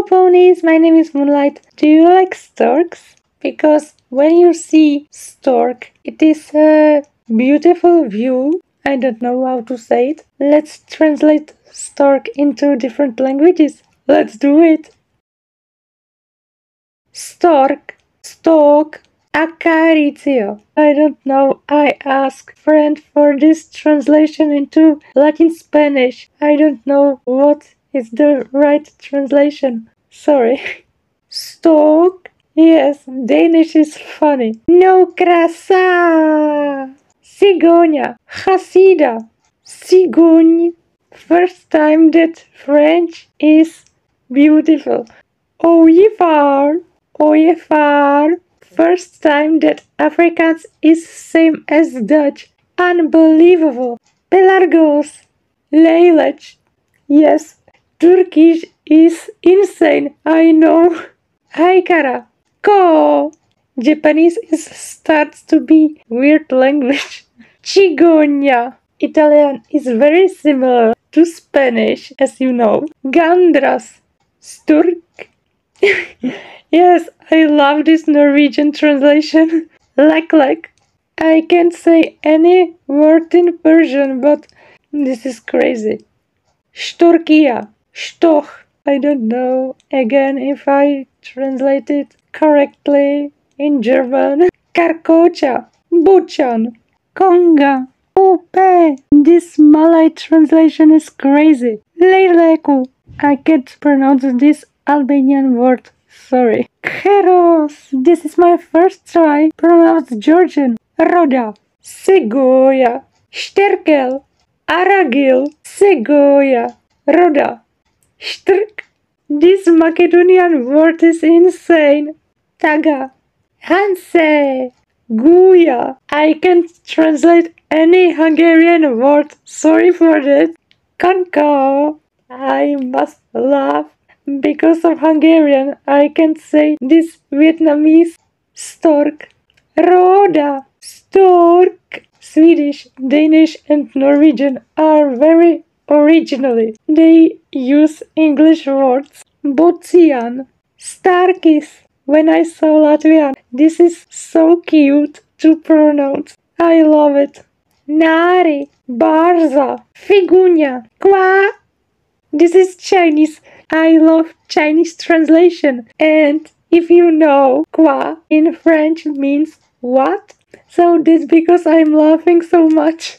Hello ponies, my name is Moonlight. Do you like storks? Because when you see stork, it is a beautiful view. I don't know how to say it. Let's translate stork into different languages. Let's do it. Stork, stork, acaricio. I don't know. I ask friend for this translation into Latin Spanish. I don't know what is the right translation. Sorry. Stork. Yes, Danish is funny. No krasa. Cigonia. Hasida. Cigogne. First time that French is beautiful. Oyevar. Oyevar. First time that Afrikaans is same as Dutch. Unbelievable. Pelargos. Leilech. Yes, Turkish is insane, I know. Haikara. Ko. Japanese is starts to be weird language. Cigogna. Italian is very similar to Spanish, as you know. Gandras. Sturk. yes, I love this Norwegian translation. Like like. I can't say any word in Persian, but this is crazy. Storkia. Stoch. I don't know again if I translate it correctly in German. Karkocha. Buchan. Konga. Upe. This Malay translation is crazy. Leileku. I can't pronounce this Albanian word. Sorry. Keros. This is my first try. Pronounce Georgian. Roda. Segoya. Sterkel. Aragil. Segoya. Roda. Strk. This Macedonian word is insane. Taga. Hanse. Guya. I can't translate any Hungarian word. Sorry for that. Kanka. I must laugh. Because of Hungarian, I can't say this Vietnamese. Stork. Roda. Stork. Swedish, Danish, and Norwegian are very originally. They use English words. Botsian, Starkis. When I saw Latvian, this is so cute to pronounce. I love it. Nari, Barza, Figunya, Qua. This is Chinese. I love Chinese translation. And if you know, Qua in French means what? So this because I'm laughing so much.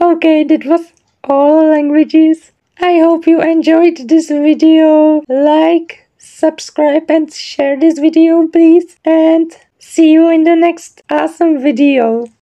Okay, that was all languages. I hope you enjoyed this video. Like, subscribe and share this video please. And see you in the next awesome video.